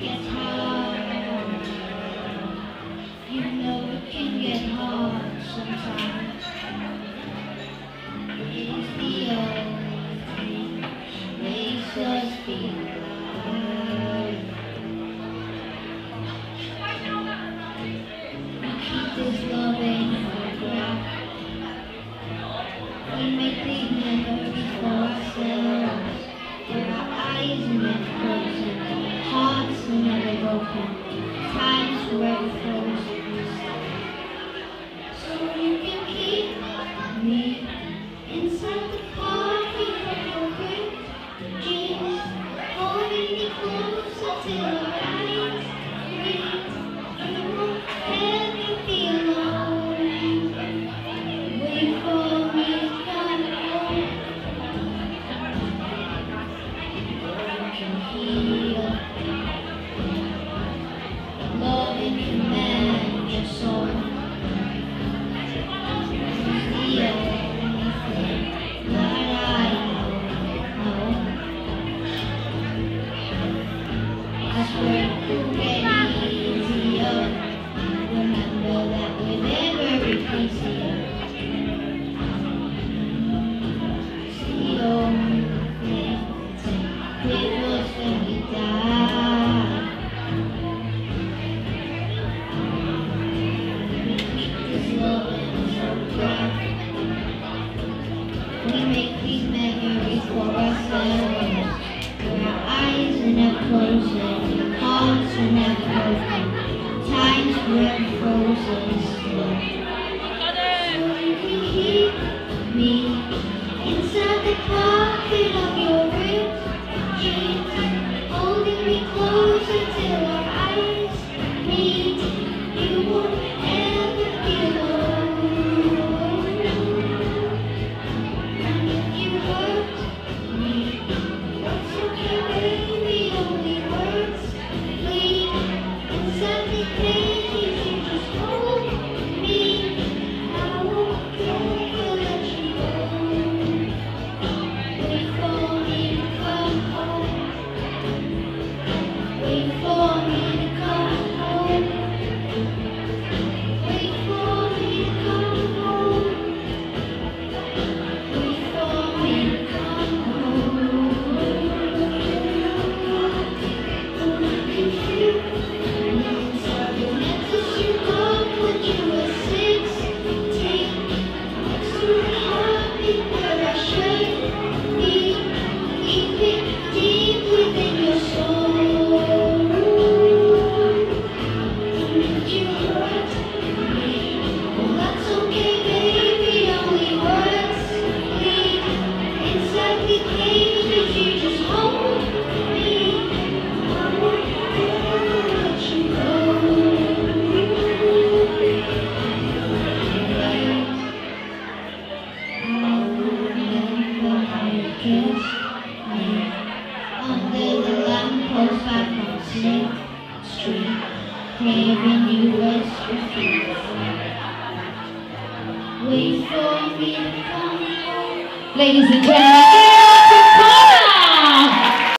get hard. You know it can get hard sometimes. It is the only thing makes us feel alive. We keep this love in our grasp. We make these memories for ourselves, eyes soon. Time's wait for quiero soltar. We make these memories for. Our eyes are never closing, hearts never broken, time's forever frozen still. So you keep me. You was Ladies and gentlemen.